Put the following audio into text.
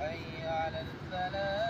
حي على الفلاح.